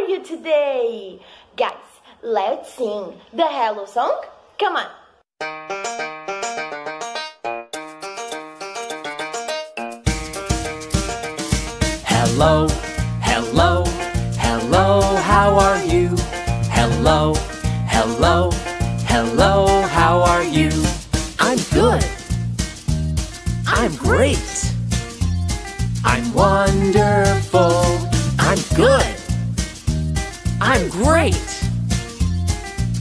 you today? Guys, let's sing the hello song. Come on. Hello, hello, hello, how are you? Hello, hello, hello, I'm great.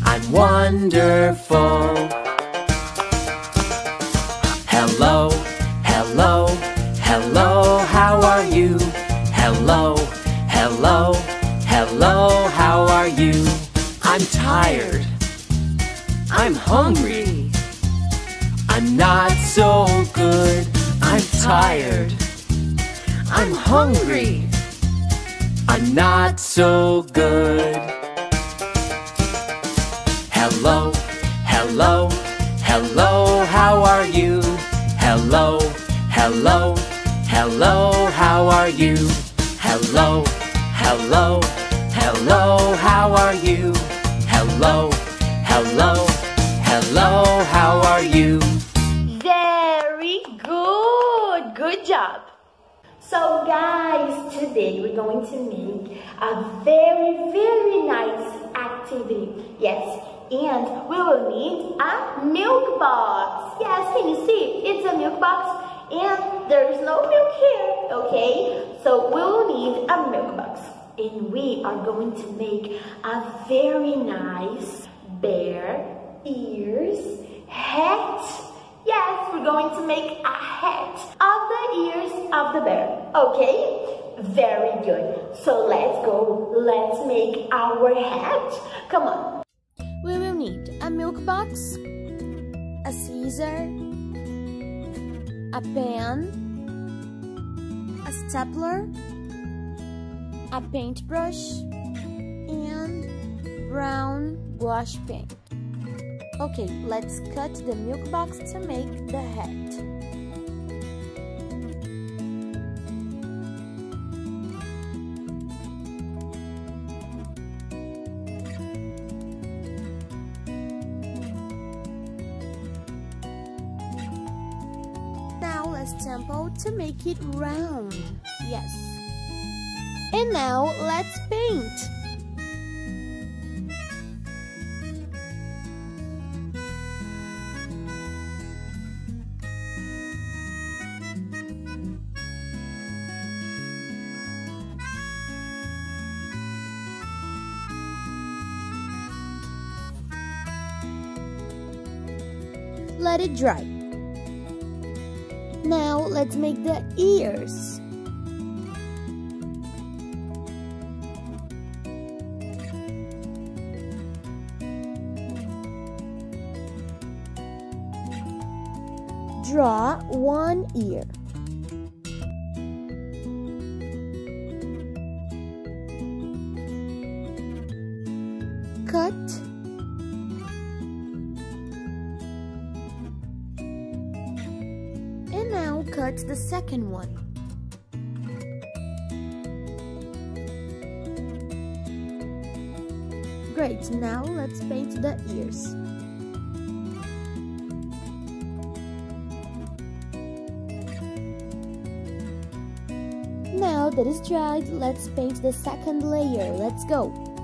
I'm wonderful. Hello, hello, hello, how are you? Hello, hello, hello, how are you? I'm tired. I'm hungry. I'm not so good. I'm tired. I'm hungry. I'm not so good. Hello, hello, hello, how are you? Hello, hello, hello, how are you? Hello, hello, hello, how are you? Hello, hello, hello, how are you? So guys, today we're going to make a very, very nice activity. Yes, and we will need a milk box. Yes, can you see? It's a milk box and there's no milk here, okay? So we will need a milk box. And we are going to make a very nice bear ears hat Yes, we're going to make a hat ears of the bear. Okay? Very good. So let's go. Let's make our hat. Come on. We will need a milk box, a scissor, a pen, a stapler, a paintbrush, and brown wash paint. Okay, let's cut the milk box to make the hat. Let's tempo to make it round. Yes. And now let's paint. Let it dry. Now let's make the ears. Draw one ear. And now cut the second one. Great, now let's paint the ears. Now that is dried, let's paint the second layer. Let's go!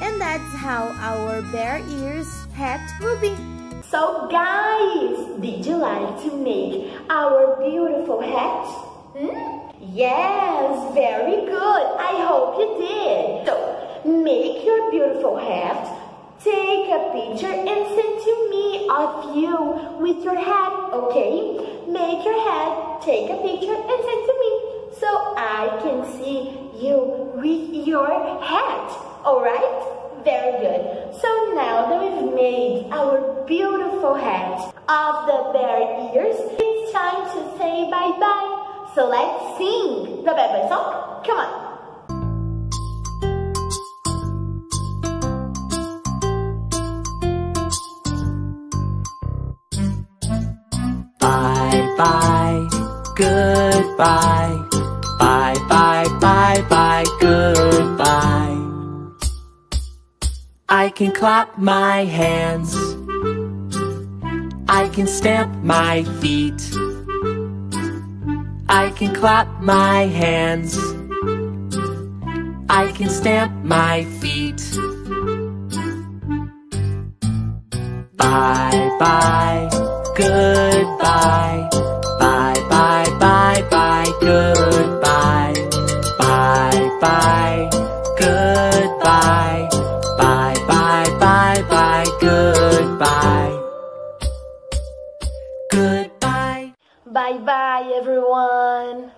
And that's how our bear ears hat will be. So guys, did you like to make our beautiful hat? Hmm? Yes, very good. I hope you did. So, make your beautiful hat, take a picture and send to me of you with your hat, okay? Make your hat, take a picture and send to me so I can see you with your hat, alright? Very good. So now that we've made our beautiful hat of the bear ears, it's time to say bye-bye. So let's sing the bye-bye song. Come on. Bye bye, goodbye. Can clap my hands. I can stamp my feet. I can clap my hands. I can stamp my feet. Bye bye, goodbye. Goodbye. Goodbye. Bye-bye, everyone.